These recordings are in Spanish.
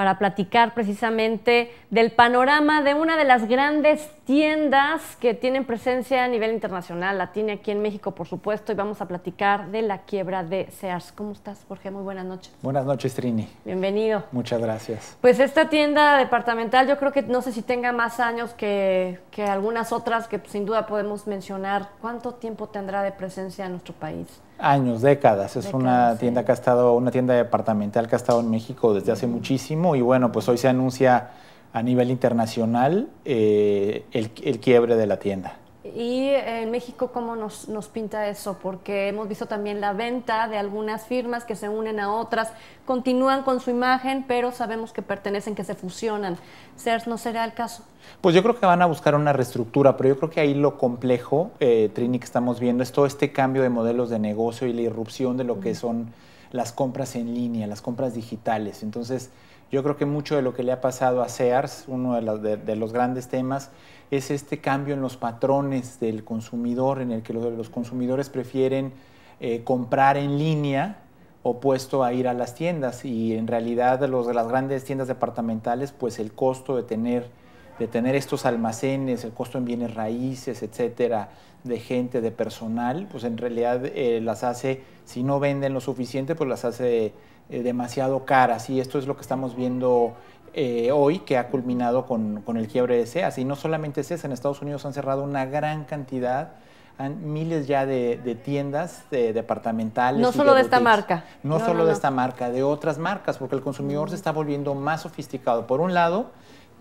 para platicar precisamente del panorama de una de las grandes tiendas que tienen presencia a nivel internacional. La tiene aquí en México, por supuesto, y vamos a platicar de la quiebra de Sears. ¿Cómo estás, Jorge? Muy buenas noches. Buenas noches, Trini. Bienvenido. Muchas gracias. Pues esta tienda departamental, yo creo que no sé si tenga más años que, que algunas otras que sin duda podemos mencionar. ¿Cuánto tiempo tendrá de presencia en nuestro país? Años, décadas. Es una tienda que ha estado, una tienda departamental que ha estado en México desde hace muchísimo y bueno, pues hoy se anuncia a nivel internacional eh, el, el quiebre de la tienda. Y en México, ¿cómo nos, nos, pinta eso? Porque hemos visto también la venta de algunas firmas que se unen a otras, continúan con su imagen, pero sabemos que pertenecen, que se fusionan. ¿Sears no será el caso? Pues yo creo que van a buscar una reestructura, pero yo creo que ahí lo complejo, eh, Trini, que estamos viendo es todo este cambio de modelos de negocio y la irrupción de lo que son las compras en línea, las compras digitales. Entonces, yo creo que mucho de lo que le ha pasado a Sears, uno de, los, de, los grandes temas, es este cambio en los patrones del consumidor, en el que los, los consumidores prefieren eh, comprar en línea opuesto a ir a las tiendas. Y en realidad los de las grandes tiendas departamentales pues el costo de tener de tener estos almacenes, el costo en bienes raíces, etcétera, de gente, de personal, pues en realidad eh, las hace, si no venden lo suficiente, pues las hace eh, demasiado caras. Y esto es lo que estamos viendo eh, hoy, que ha culminado con, con, el quiebre de SEAS. Y no solamente SEAS, en Estados Unidos han cerrado una gran cantidad miles ya de, de tiendas de departamentales. No solo de, de esta marca. No, no solo no, de esta marca, de otras marcas, porque el consumidor mm. se está volviendo más sofisticado. Por un lado,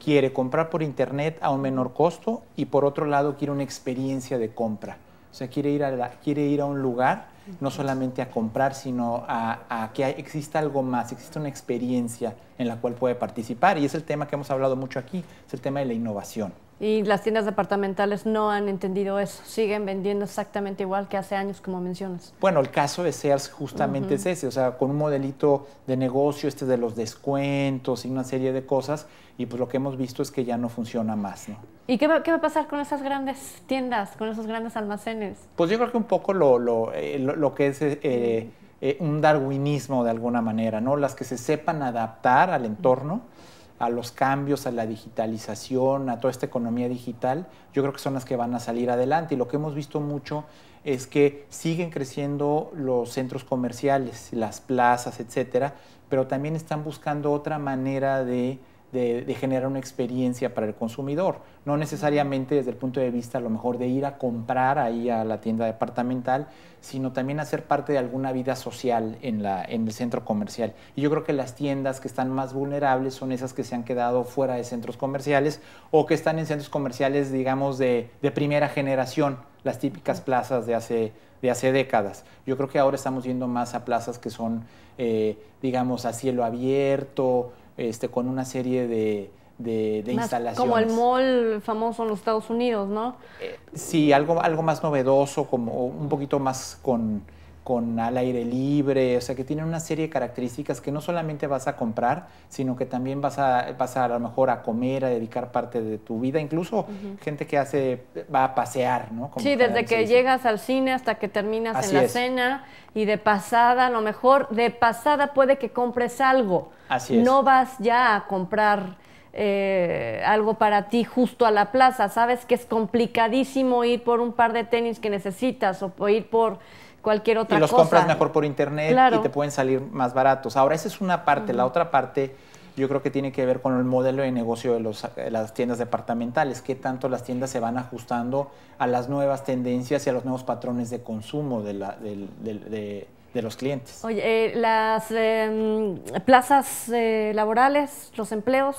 quiere comprar por internet a un menor costo y por otro lado quiere una experiencia de compra. O sea, quiere ir a, la, quiere ir a un lugar no solamente a comprar, sino a, a, que exista algo más, exista una experiencia en la cual puede participar. Y es el tema que hemos hablado mucho aquí, es el tema de la innovación. Y las tiendas departamentales no han entendido eso, siguen vendiendo exactamente igual que hace años, como mencionas. Bueno, el caso de Sears justamente uh -huh. es ese, o sea, con un modelito de negocio, este de los descuentos y una serie de cosas, y pues lo que hemos visto es que ya no funciona más, ¿no? ¿Y qué va, qué va a pasar con esas grandes tiendas, con esos grandes almacenes? Pues yo creo que un poco lo, lo, eh, lo, lo que es... Eh, eh, un darwinismo de alguna manera, ¿no? Las que se sepan adaptar al entorno. Uh -huh a los cambios, a la digitalización, a toda esta economía digital, yo creo que son las que van a salir adelante. Y lo que hemos visto mucho es que siguen creciendo los centros comerciales, las plazas, etcétera, pero también están buscando otra manera de de, generar una experiencia para el consumidor. No necesariamente desde el punto de vista a lo mejor de ir a comprar ahí a la tienda departamental, sino también hacer parte de alguna vida social en, la, en el centro comercial. Y yo creo que las tiendas que están más vulnerables son esas que se han quedado fuera de centros comerciales o que están en centros comerciales, digamos, de, de primera generación, las típicas plazas de hace, de hace décadas. Yo creo que ahora estamos yendo más a plazas que son, eh, digamos, a cielo abierto, este, con una serie de, de, de instalaciones. Como el mall famoso en los Estados Unidos, ¿no? Eh, sí, algo, algo más novedoso, como un poquito más con, con al aire libre, o sea, que tienen una serie de características que no solamente vas a comprar, sino que también vas a, vas a, a lo mejor a comer, a dedicar parte de tu vida, incluso uh -huh. gente que hace, va a pasear, ¿no? Como sí, desde que llegas al cine hasta que terminas Así en la es. cena y de pasada, a lo mejor de pasada puede que compres algo. Así es. No vas ya a comprar eh, algo para ti justo a la plaza. Sabes que es complicadísimo ir por un par de tenis que necesitas o, o ir por cualquier otra cosa. Y los cosa. compras mejor por internet claro. y te pueden salir más baratos. Ahora, esa es una parte. Uh -huh. La otra parte yo creo que tiene que ver con el modelo de negocio de, los, de las tiendas departamentales, qué tanto las tiendas se van ajustando a las nuevas tendencias y a los nuevos patrones de consumo de, la, de, de, de los clientes. Oye, eh, las eh, plazas eh, laborales, los empleos,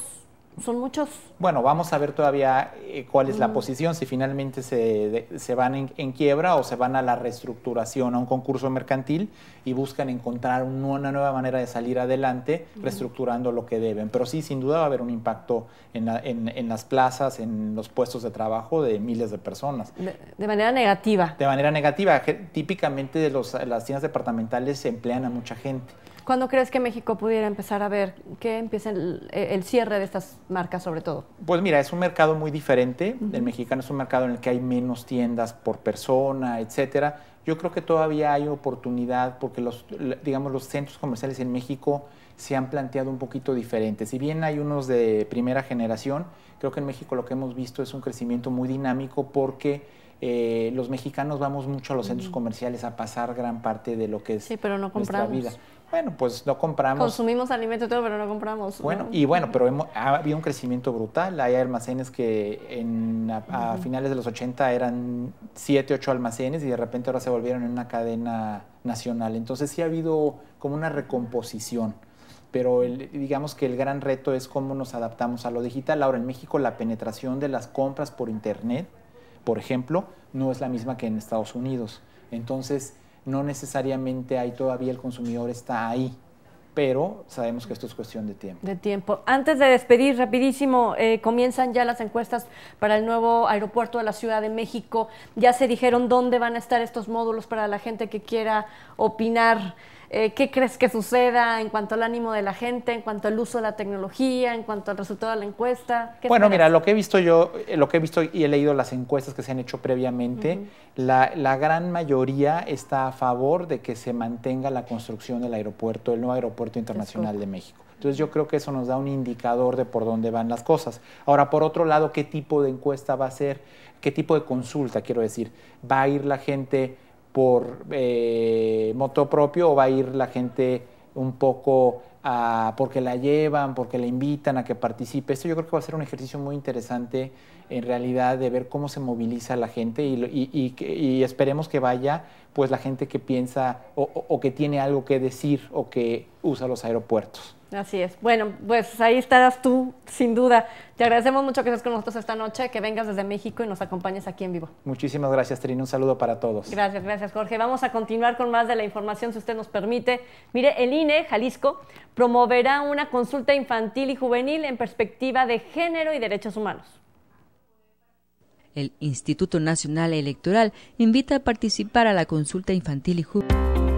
¿Son muchos? Bueno, vamos a ver todavía eh, cuál es mm. la posición, si finalmente se, de, se van en, en, quiebra o se van a la reestructuración, a un concurso mercantil y buscan encontrar un, una nueva manera de salir adelante, mm. reestructurando lo que deben. Pero sí, sin duda va a haber un impacto en, la, en, en las plazas, en los puestos de trabajo de miles de personas. De, de manera negativa. De manera negativa. Típicamente de los, las tiendas departamentales emplean a mucha gente. ¿Cuándo crees que México pudiera empezar a ver que empiece el, el, cierre de estas marcas sobre todo? Pues mira, es un mercado muy diferente. Uh -huh. El mexicano es un mercado en el que hay menos tiendas por persona, etcétera. Yo creo que todavía hay oportunidad porque los, digamos, los centros comerciales en México se han planteado un poquito diferentes. Si bien hay unos de primera generación, creo que en México lo que hemos visto es un crecimiento muy dinámico porque eh, los mexicanos vamos mucho a los centros comerciales a pasar gran parte de lo que es sí, pero no nuestra vida. Bueno, pues no compramos. Consumimos alimento y todo, pero no compramos. Bueno, y bueno, pero ha habido un crecimiento brutal. Hay almacenes que en, a, finales de los 80 eran 7, 8 almacenes y de repente ahora se volvieron en una cadena nacional. Entonces sí ha habido como una recomposición pero digamos que el gran reto es cómo nos adaptamos a lo digital. Ahora, en México la penetración de las compras por Internet, por ejemplo, no es la misma que en Estados Unidos. Entonces, no necesariamente hay todavía el consumidor está ahí, pero sabemos que esto es cuestión de tiempo. De tiempo. Antes de despedir, rapidísimo, eh, comienzan ya las encuestas para el nuevo aeropuerto de la Ciudad de México. Ya se dijeron dónde van a estar estos módulos para la gente que quiera opinar. Eh, ¿Qué crees que suceda en cuanto al ánimo de la gente, en cuanto al uso de la tecnología, en cuanto al resultado de la encuesta? Bueno, mira, lo que he visto yo, eh, lo que he visto y he leído las encuestas que se han hecho previamente, la, la, gran mayoría está a favor de que se mantenga la construcción del aeropuerto, el nuevo aeropuerto internacional de México. Entonces yo creo que eso nos da un indicador de por dónde van las cosas. Ahora, por otro lado, ¿qué tipo de encuesta va a ser? ¿Qué tipo de consulta, quiero decir? ¿Va a ir la gente por eh, moto propio o va a ir la gente un poco a, porque la llevan, porque la invitan a que participe. Esto yo creo que va a ser un ejercicio muy interesante en realidad de ver cómo se moviliza la gente y, esperemos que vaya pues la gente que piensa o que tiene algo que decir o que usa los aeropuertos. Así es. Bueno, pues ahí estarás tú, sin duda. Te agradecemos mucho que estés con nosotros esta noche, que vengas desde México y nos acompañes aquí en vivo. Muchísimas gracias, Trina. Un saludo para todos. Gracias, gracias, Jorge. Vamos a continuar con más de la información, si usted nos permite. Mire, el INE, Jalisco, promoverá una consulta infantil y juvenil en perspectiva de género y derechos humanos. El Instituto Nacional Electoral invita a participar a la consulta infantil y juvenil